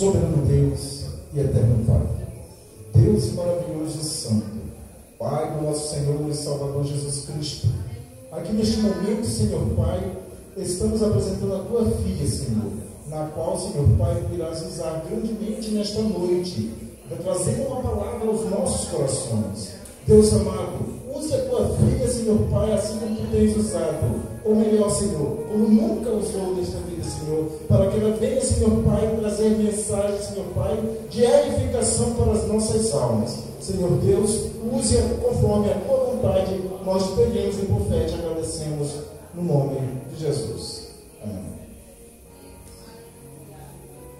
Soberano Deus e eterno Pai. Deus maravilhoso e santo. Pai do nosso Senhor e Salvador Jesus Cristo. Aqui neste momento, Senhor Pai, estamos apresentando a tua filha, Senhor, na qual, Senhor Pai, irás usar grandemente nesta noite, trazer uma palavra aos nossos corações. Deus amado, use a tua filha, Senhor Pai, assim como tu tens usado, ou melhor, Senhor, como nunca usou nesta vida, Senhor, para que ela venha, Senhor Pai, trazer mensagem, Senhor Pai, de edificação para as nossas almas. Senhor Deus, use-a conforme a tua vontade, nós pedimos e por fé te agradecemos no nome de Jesus. Amém.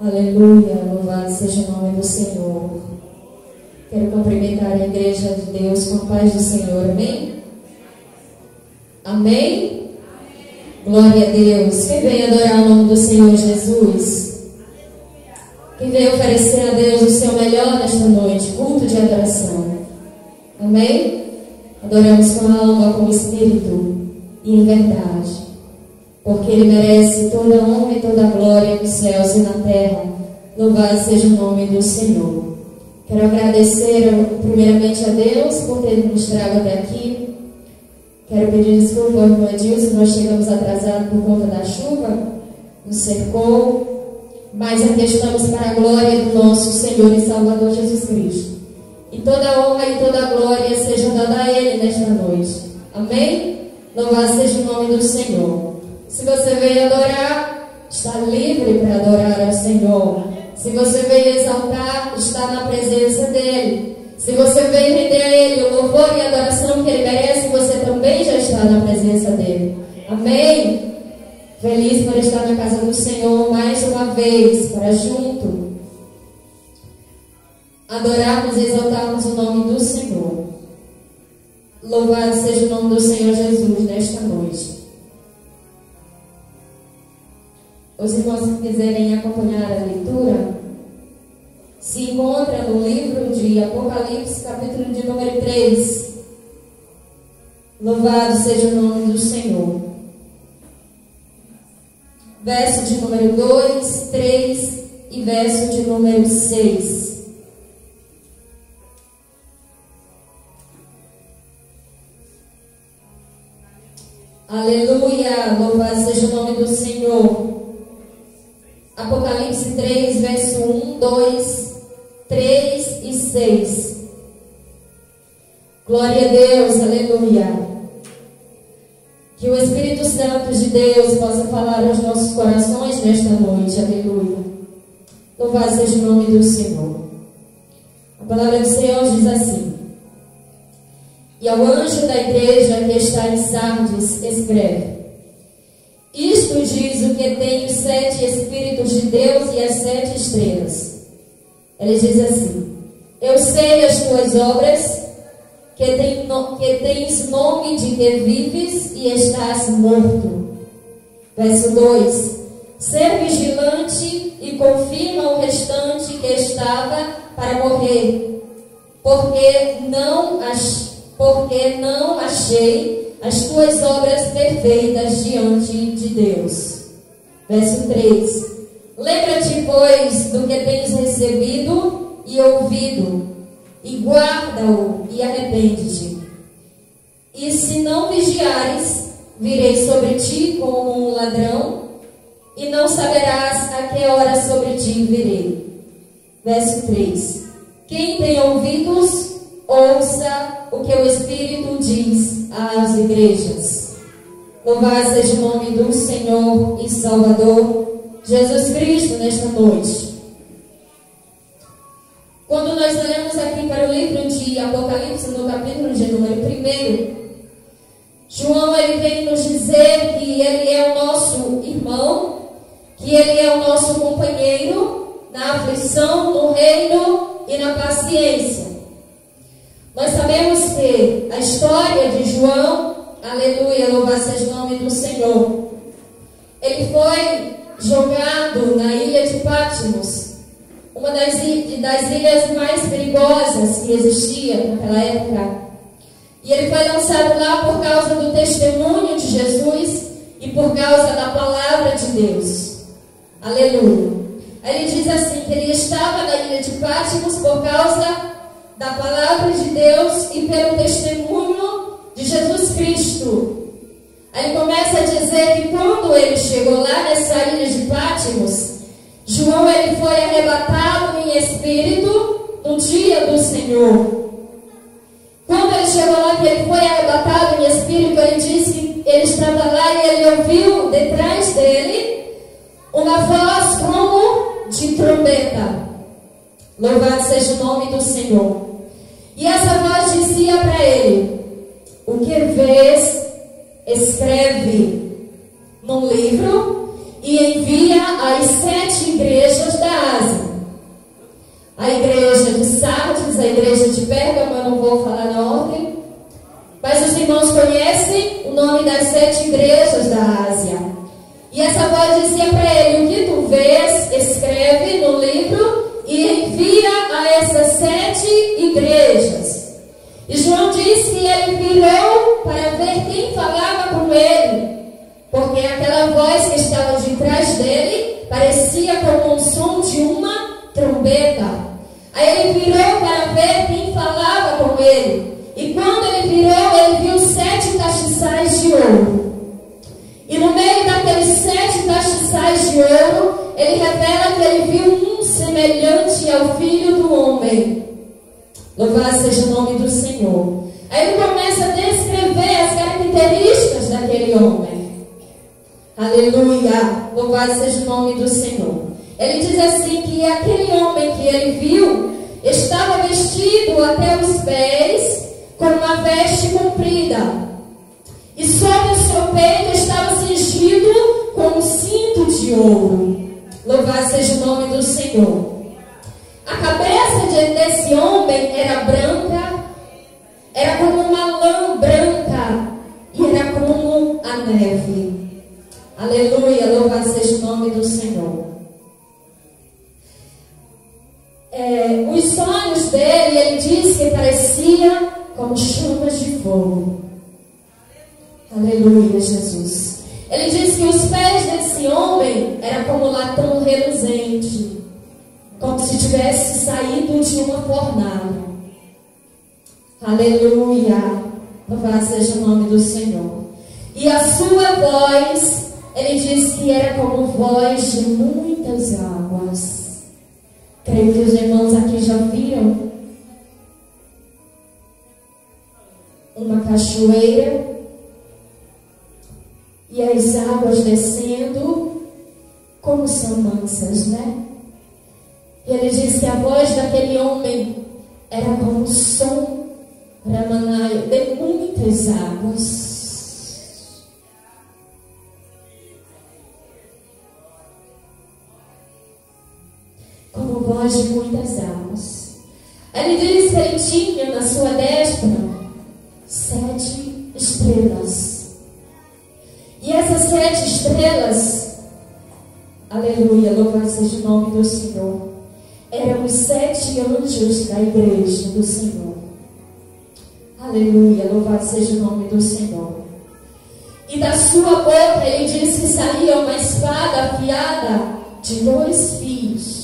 Aleluia, louvado seja o nome do Senhor. Quero cumprimentar a igreja de Deus com a paz do Senhor, amém? Amém? Glória a Deus. Quem vem adorar o nome do Senhor Jesus? Quem vem oferecer a Deus o seu melhor nesta noite? Culto de adoração. Amém? Adoramos com a alma, com o espírito e em verdade. Porque Ele merece toda a honra e toda a glória nos céus e na terra. Louvado seja o nome do Senhor. Quero agradecer primeiramente a Deus por ter nos trago até aqui. Quero pedir desculpa ao irmão Edilson, nós chegamos atrasados por conta da chuva, nos cercou, mas aqui estamos para a glória do nosso Senhor e Salvador Jesus Cristo. E toda honra e toda glória seja dada a Ele nesta noite. Amém? Louvado seja o nome do Senhor. Se você veio adorar, está livre para adorar ao Senhor. Se você veio exaltar, está na presença dEle. Se você veio render a Ele o louvor e a adoração que Ele merece, você também já está na presença dEle. Amém? Feliz por estar na casa do Senhor mais uma vez, para junto adorarmos e exaltarmos o nome do Senhor. Louvado seja o nome do Senhor Jesus nesta noite. Os irmãos que quiserem acompanhar a leitura, se encontra no livro de Apocalipse, capítulo de número 3. Louvado seja o nome do Senhor verso de número 2, 3 e verso de número 6. Aleluia, louvado seja o nome do Senhor. Apocalipse 3, verso 1, 2, 3 e 6. Glória a Deus, aleluia. Que o Espírito Santo de Deus possa falar aos nossos corações nesta noite. Aleluia. Louvado seja o nome do Senhor. A palavra do Senhor diz assim: E ao anjo da igreja que está em Sardes, escreve: Isto diz o que tem os sete Espíritos de Deus e as sete estrelas. Ele diz assim: Eu sei as tuas obras que, tem, que tens nome de que vives e estás morto. Verso 2: Ser vigilante e confirma o restante que estava para morrer, porque não, porque não achei as tuas obras perfeitas diante de Deus. Verso 3: Lembra-te, pois, do que tens recebido e ouvido e guarda-o e arrepende-te. E se não vigiares, virei sobre ti como um ladrão, e não saberás a que hora sobre ti virei. Verso 3: Quem tem ouvidos, ouça o que o Espírito diz às igrejas. Louvado seja o nome do Senhor e Salvador Jesus Cristo nesta noite. Quando nós olhamos aqui para o livro de Apocalipse, no capítulo de número 1, João ele vem nos dizer que ele é o nosso irmão, que ele é o nosso companheiro na aflição, no reino e na paciência. Nós sabemos que a história de João, aleluia, louvado seja o nome do Senhor, ele foi jogado na ilha de Patmos, uma das, das ilhas mais perigosas que existia naquela época. E ele foi lançado lá por causa do testemunho de Jesus e por causa da palavra de Deus. Aleluia. Aí ele diz assim: que ele estava na ilha de Patmos por causa da palavra de Deus e pelo testemunho de Jesus Cristo. Aí começa a dizer que quando ele chegou lá nessa ilha de Patmos, João ele foi arrebatado em espírito no dia do Senhor. Quando ele chegou lá, que ele foi arrebatado em espírito, ele disse que ele estava lá e ele ouviu detrás dele uma voz como de trombeta. Louvado seja o nome do Senhor. E essa voz dizia para ele: O que vês, escreve num livro e envia às sete igrejas da Ásia. A igreja de Sardes, a igreja de Pérgamo, eu não vou falar na ordem, mas os irmãos conhecem o nome das sete igrejas da Ásia. E essa voz dizia para ele: O que tu vês, escreve no livro e envia a essas sete igrejas. E João diz que ele virou para ver quem falava com ele, porque aquela voz que estava de trás dele parecia como um som de uma trombeta. Aí ele virou para ver quem falava com ele. E quando ele virou, ele viu sete castiçais de ouro. E no meio daqueles sete castiçais de ouro, ele revela que ele viu um semelhante ao filho do homem. Louvado seja o nome do Senhor. Aí ele começa a descrever as características daquele homem. Aleluia. Louvado seja o nome do Senhor. Ele diz assim que aquele homem que ele viu estava vestido até os pés com uma veste comprida. E sobre o seu peito estava ouro. Louvado seja o nome do Senhor. Águas descendo, como são mansas, né? E ele diz que a voz daquele homem era como o som ramanaia de muitas águas. Como voz de muitas águas. Ele diz que ele tinha na sua destra nome do Senhor, eram os sete anjos da igreja do Senhor. Aleluia, louvado seja o nome do Senhor. E da sua boca ele diz que saía uma espada afiada de dois fios.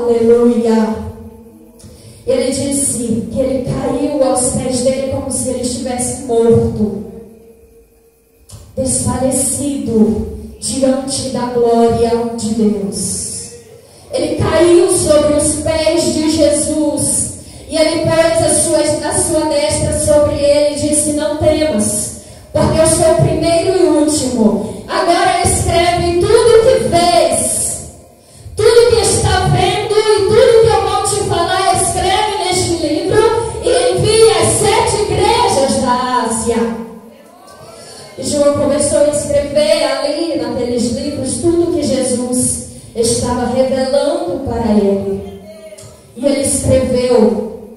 Aleluia. Ele disse que ele caiu aos pés dele como se ele estivesse morto, desfalecido diante da glória de Deus. Ele caiu sobre os pés de Jesus e ele pôs a sua, a sua destra sobre ele e disse: Não temas, porque eu sou o primeiro e o último. Agora escreve tudo que vês, João começou a escrever ali naqueles livros tudo que Jesus estava revelando para ele. E ele escreveu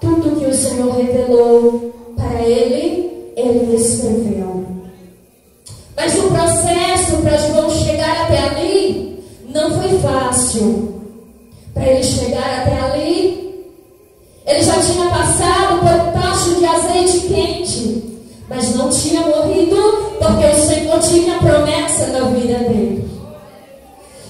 tudo que o Senhor revelou para ele, ele escreveu. Mas o processo para João chegar até ali não foi fácil. Para ele chegar até ali, ele já tinha passado por um tacho de azeite quente, mas não tinha morrido porque o Senhor tinha promessa na vida dele.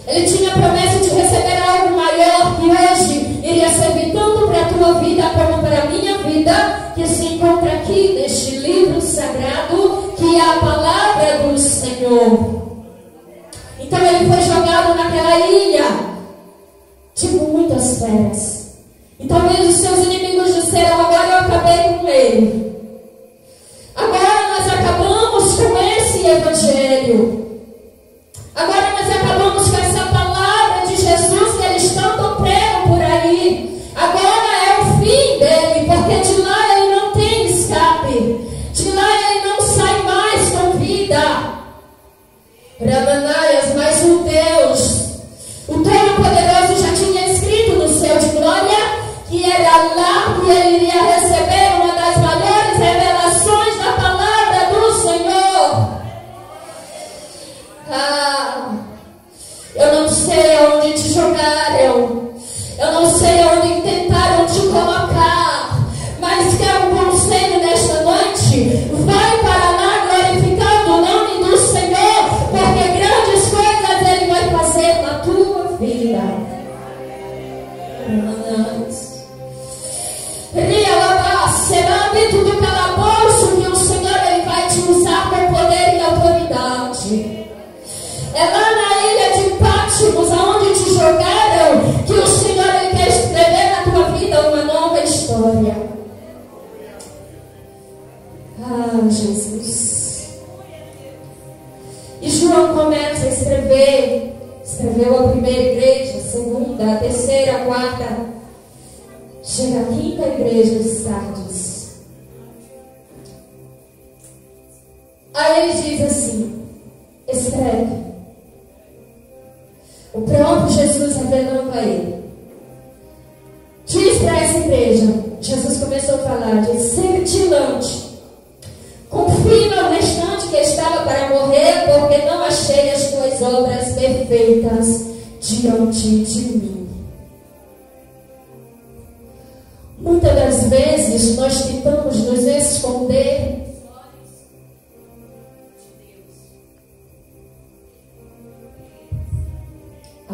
Ele tinha promessa de receber algo maior que hoje iria servir tanto para a tua vida como para a minha vida, que se encontra aqui neste livro sagrado, que é a palavra do Senhor. Então ele foi jogado naquela ilha, tipo muitas feras. E talvez os seus inimigos disseram: agora eu acabei com ele. Acabamos com esse evangelho. Agora nós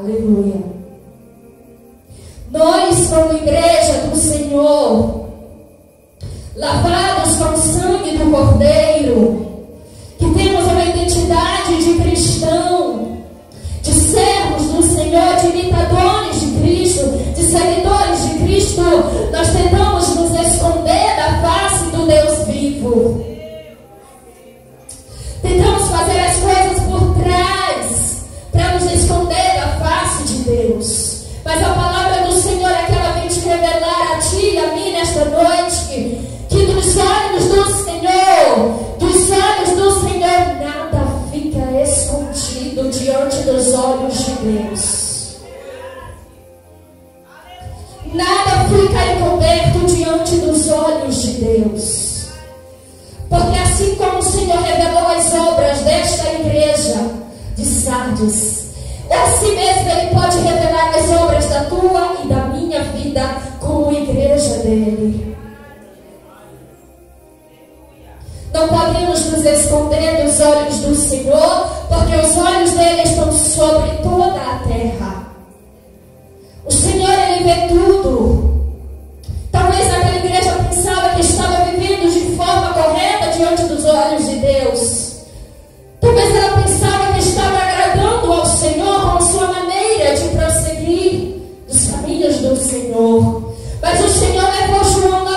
Aleluia. Nós, como igreja do Senhor, lavados com o sangue do Cordeiro, que temos uma identidade de cristão, de servos do Senhor, de imitadores de Cristo, de seguidores de Cristo, nós tentamos Dos olhos do Senhor, dos olhos do Senhor, nada fica escondido diante dos olhos de Deus. Nada fica encoberto diante dos olhos de Deus. Porque assim como o Senhor revelou as obras desta igreja de Sardes, assim mesmo Ele pode revelar as obras da tua e da minha vida como igreja dele. Não podemos nos esconder dos olhos do Senhor, porque os olhos dele estão sobre toda a terra. O Senhor, ele vê tudo. Talvez aquela igreja pensava que estava vivendo de forma correta diante dos olhos de Deus. Talvez ela pensava que estava agradando ao Senhor com a sua maneira de prosseguir dos caminhos do Senhor. Mas o Senhor levou João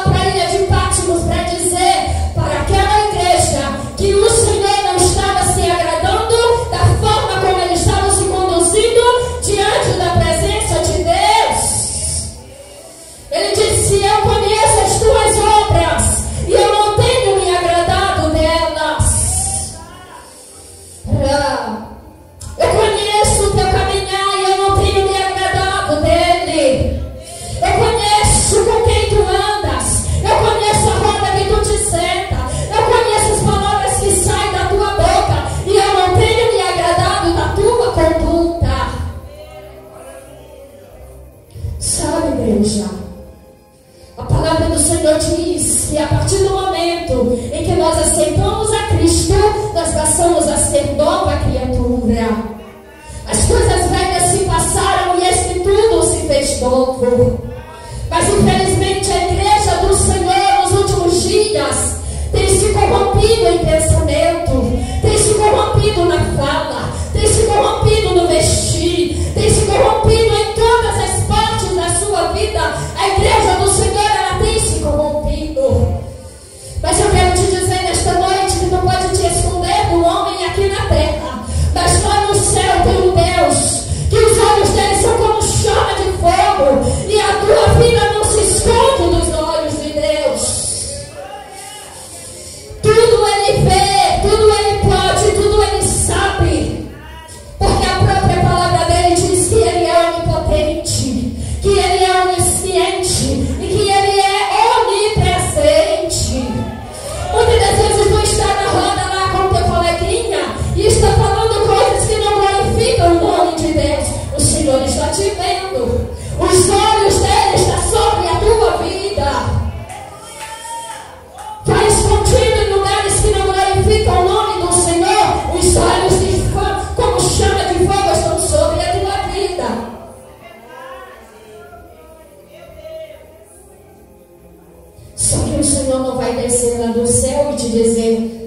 descendo do céu e te dizer: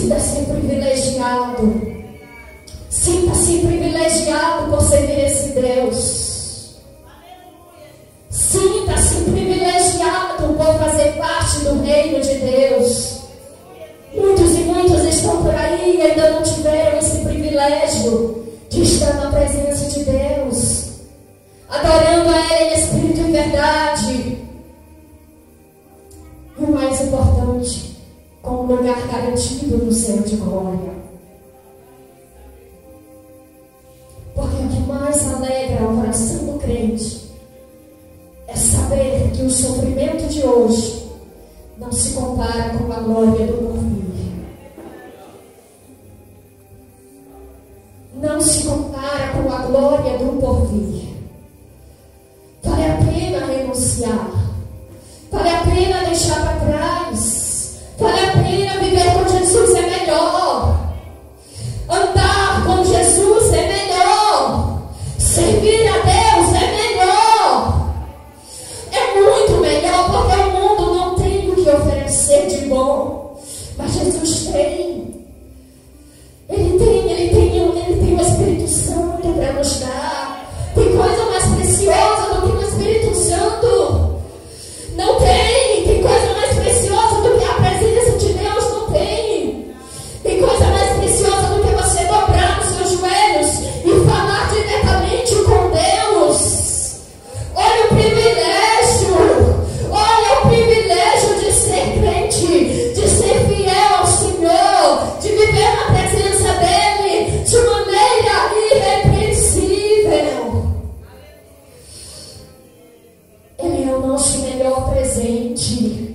Sinta-se privilegiado. Sinta-se privilegiado por servir esse Deus. Sinta-se privilegiado por fazer parte do reino de Deus. Muitos e muitos estão por aí e ainda não tiveram esse privilégio de estar na presença de Deus, adorando a Ele em espírito e verdade lugar garantido no céu de glória. ti.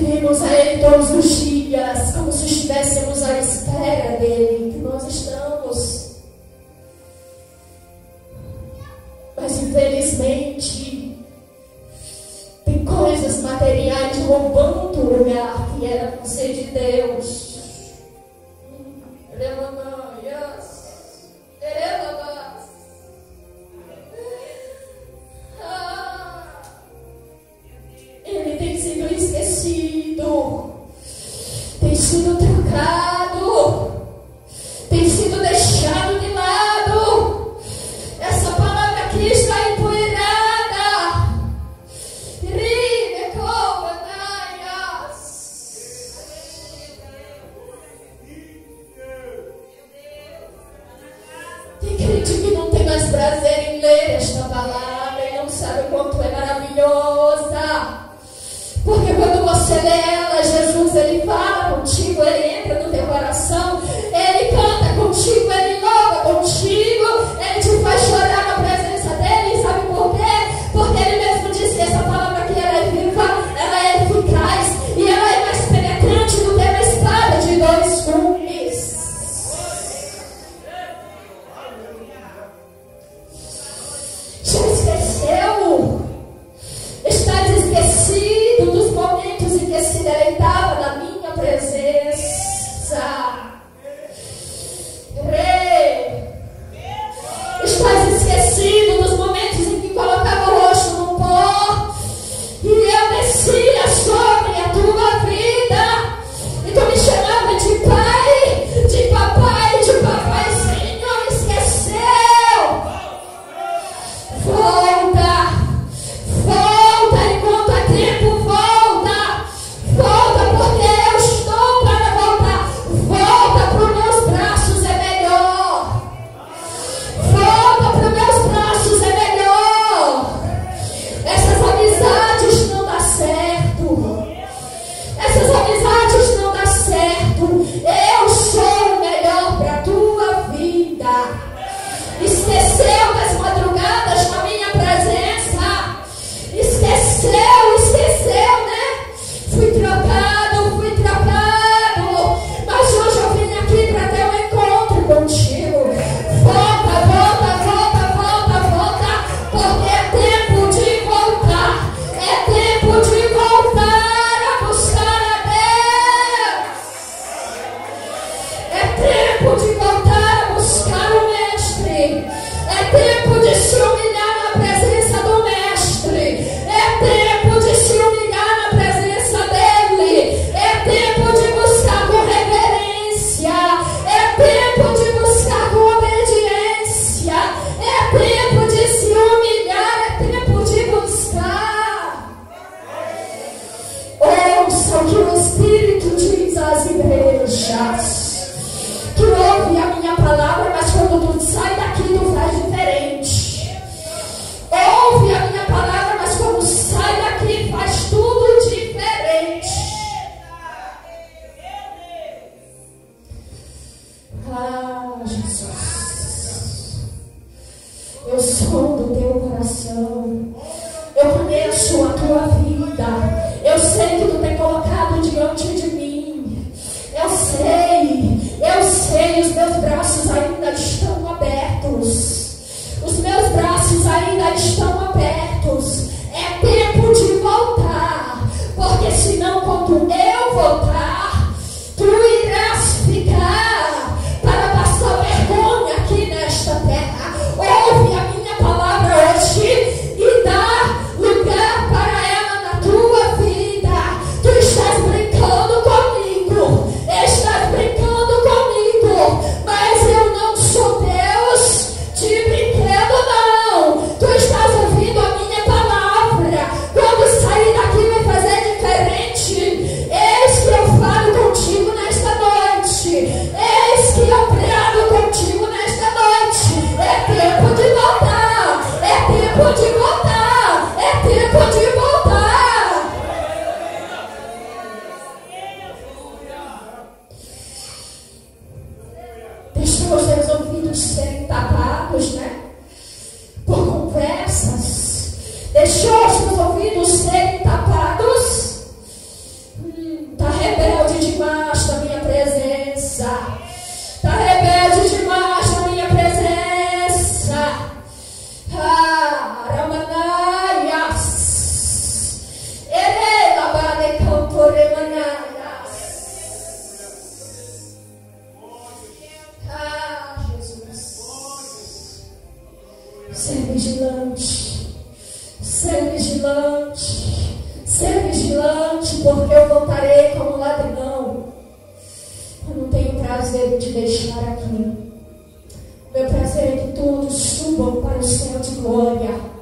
servimos a Ele todos os dias, como se estivéssemos à espera dEle. Céu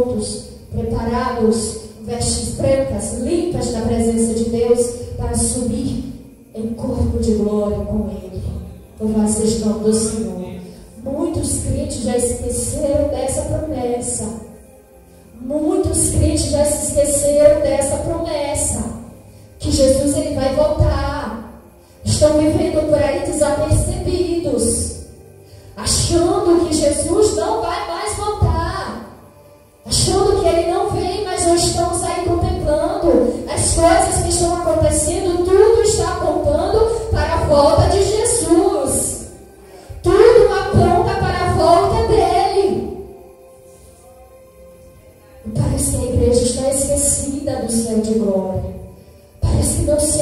prontos, preparados, vestes pretas, limpas da presença de Deus, para subir em corpo de glória com Ele. Louvado seja o nome do Senhor. Muitos crentes já esqueceram dessa promessa. Muitos crentes já se esqueceram dessa promessa. Que Jesus ele vai voltar. Estão vivendo por aí desapercebidos. Achando que Jesus não vai mais voltar achando que ele não vem, mas nós estamos aí contemplando as coisas que estão acontecendo, tudo está apontando para a volta de Jesus. Tudo aponta para a volta dele. Parece que a igreja está esquecida do céu de glória. Parece que não se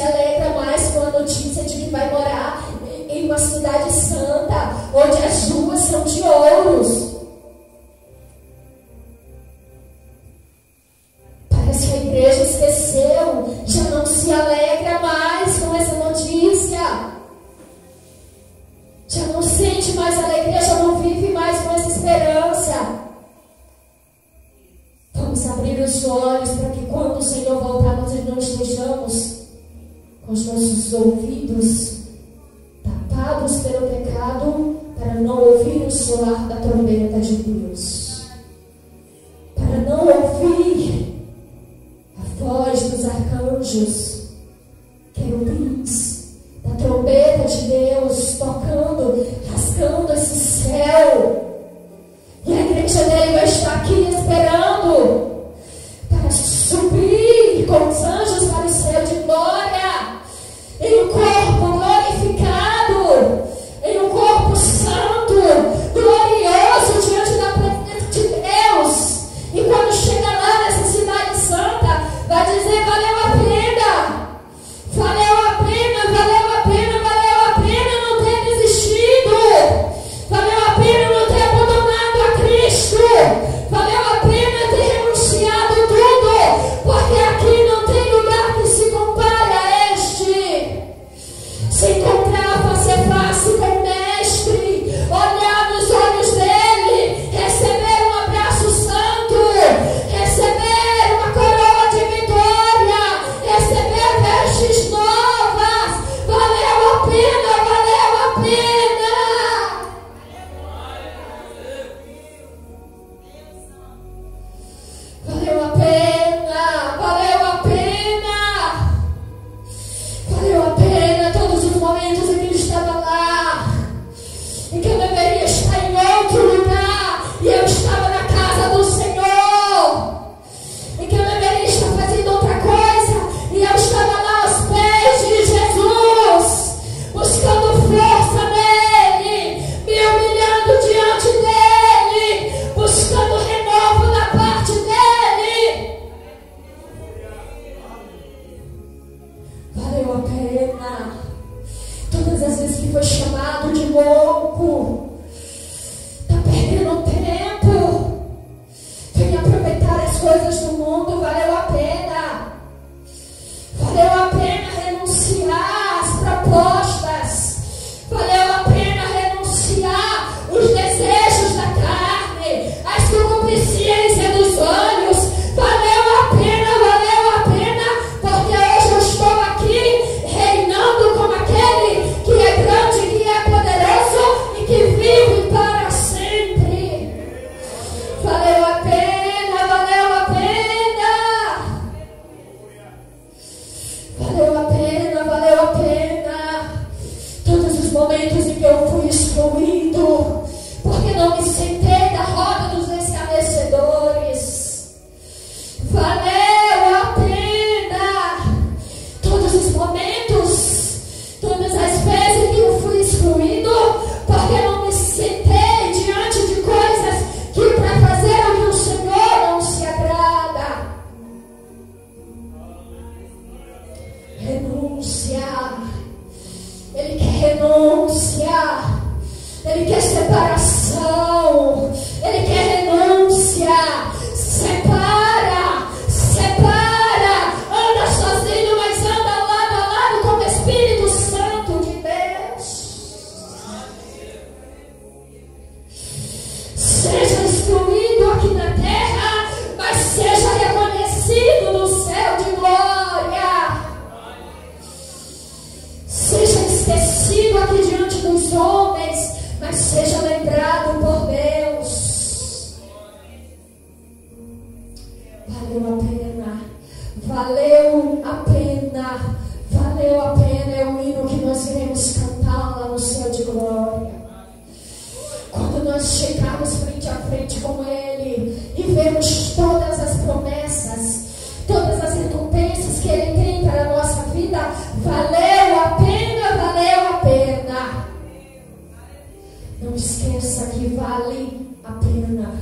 Não esqueça que vale a pena.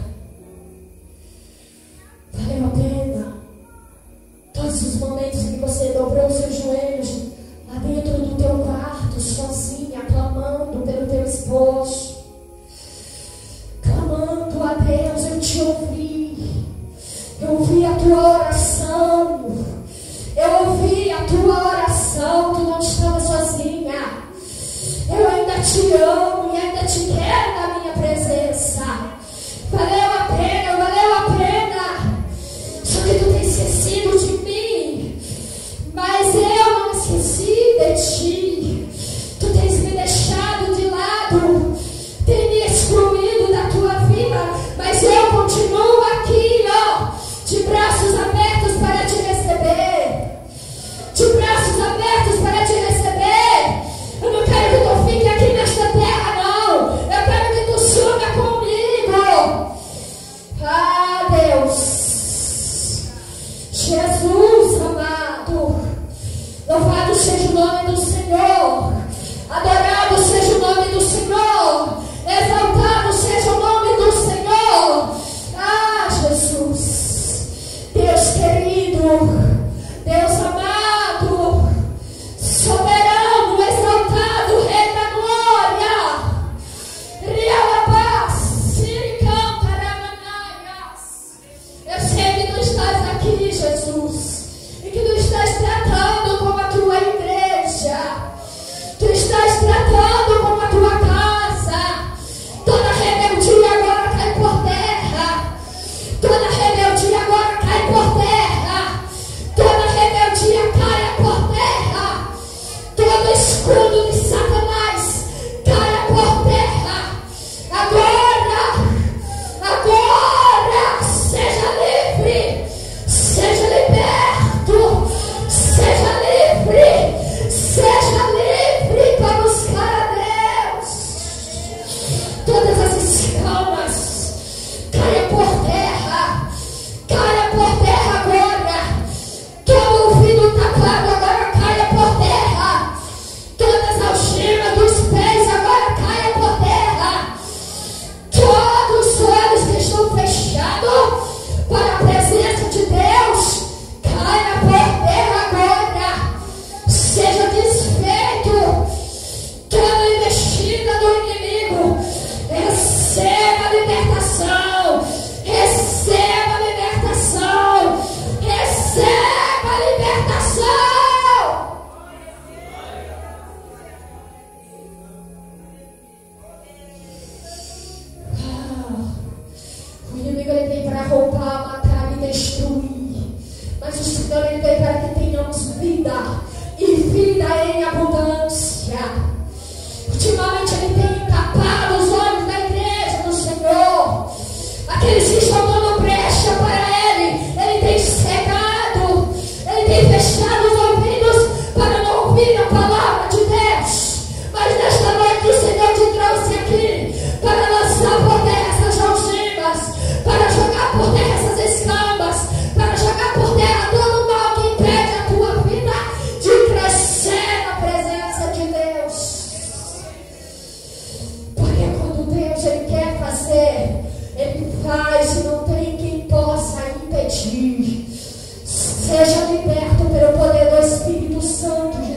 Valeu a pena. Ele quer fazer, Ele faz, e não tem quem possa impedir. Seja liberto pelo poder do Espírito Santo, Jesus.